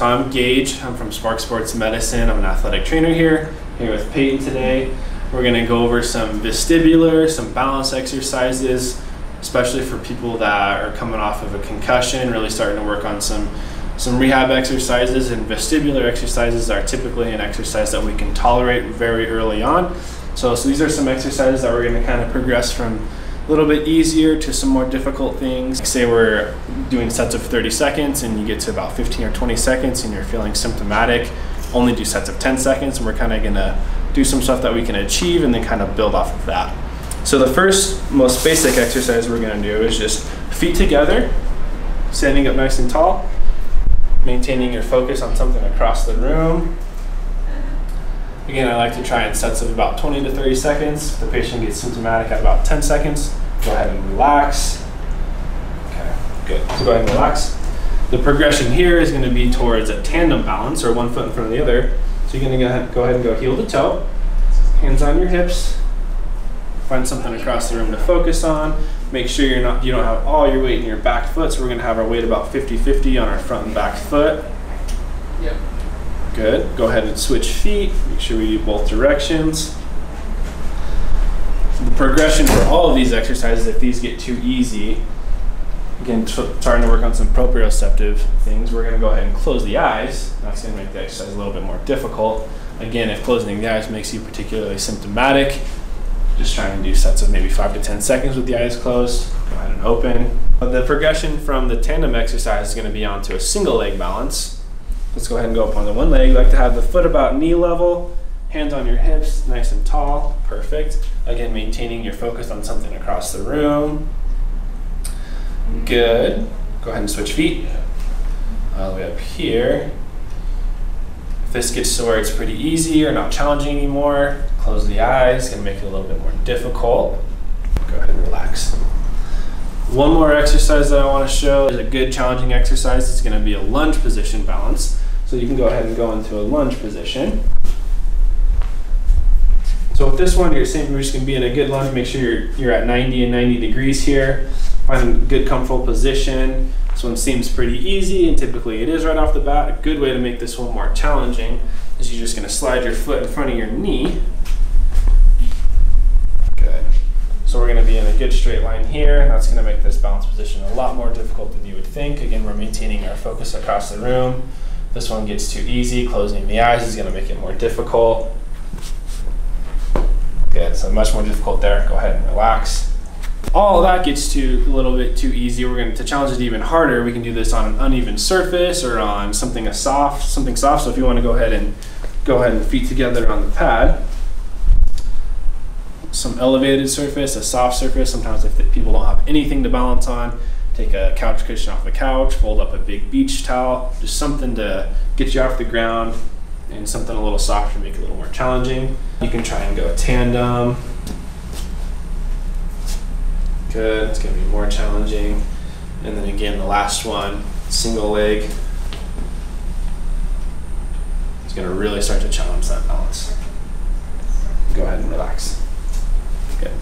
So I'm Gage. I'm from SPARCC Sports Medicine. I'm an athletic trainer here. Here with Peyton today. We're going to go over some vestibular, some balance exercises, especially for people that are coming off of a concussion, really starting to work on some some rehab exercises and vestibular exercises are typically an exercise that we can tolerate very early on. So, so these are some exercises that we're going to kind of progress from little bit easier to some more difficult things. Say we're doing sets of 30 seconds and you get to about 15 or 20 seconds and you're feeling symptomatic, only do sets of 10 seconds and we're kind of going to do some stuff that we can achieve and then kind of build off of that. So the first most basic exercise we're going to do is just feet together, standing up nice and tall, maintaining your focus on something across the room. Again, I like to try in sets of about 20 to 30 seconds. The patient gets symptomatic at about 10 seconds, go ahead and relax. Okay, good. So go ahead and relax. The progression here is going to be towards a tandem balance or one foot in front of the other. So you're going to go ahead and go heel to toe, hands on your hips, find something across the room to focus on. Make sure you're not you don't have all your weight in your back foot. So we're gonna have our weight about 50-50 on our front and back foot. Yep. Good. Go ahead and switch feet. Make sure we do both directions. The progression for all of these exercises, if these get too easy, again, starting to work on some proprioceptive things, we're going to go ahead and close the eyes. That's going to make the exercise a little bit more difficult. Again, if closing the eyes makes you particularly symptomatic, just trying to do sets of maybe five to 10 seconds with the eyes closed. Go ahead and open. The progression from the tandem exercise is going to be onto a single leg balance. Let's go ahead and go up on the one leg. You like to have the foot about knee level, hands on your hips, nice and tall. Perfect. Again, maintaining your focus on something across the room. Good. Go ahead and switch feet. All the way up here. If this gets to where it's pretty easy or not challenging anymore, close the eyes, gonna make it a little bit more difficult. Go ahead and relax. One more exercise that I wanna show is a good challenging exercise. It's gonna be a lunge position balance. So you can go ahead and go into a lunge position. So with this one, you're saying we're just gonna be in a good lunge. Make sure you're, you're at 90 and 90 degrees here. Find a good comfortable position. This one seems pretty easy, and typically it is right off the bat. A good way to make this one more challenging is you're just gonna slide your foot in front of your knee. Good. So we're gonna be in a good straight line here. That's gonna make this balance position a lot more difficult than you would think. Again, we're maintaining our focus across the room. This one gets too easy. Closing the eyes is gonna make it more difficult. Good, so much more difficult there. Go ahead and relax all that gets too a little bit too easy. We're going to challenge it even harder. We can do this on an uneven surface or on something a soft, something soft. So if you want to go ahead and go ahead and feet together on the pad, some elevated surface, a soft surface. Sometimes if people don't have anything to balance on, take a couch cushion off the couch, fold up a big beach towel, just something to get you off the ground and something a little softer to make it a little more challenging. You can try and go tandem Good, it's gonna be more challenging. And then again, the last one, single leg. It's gonna really start to challenge that balance. Go ahead and relax. Good.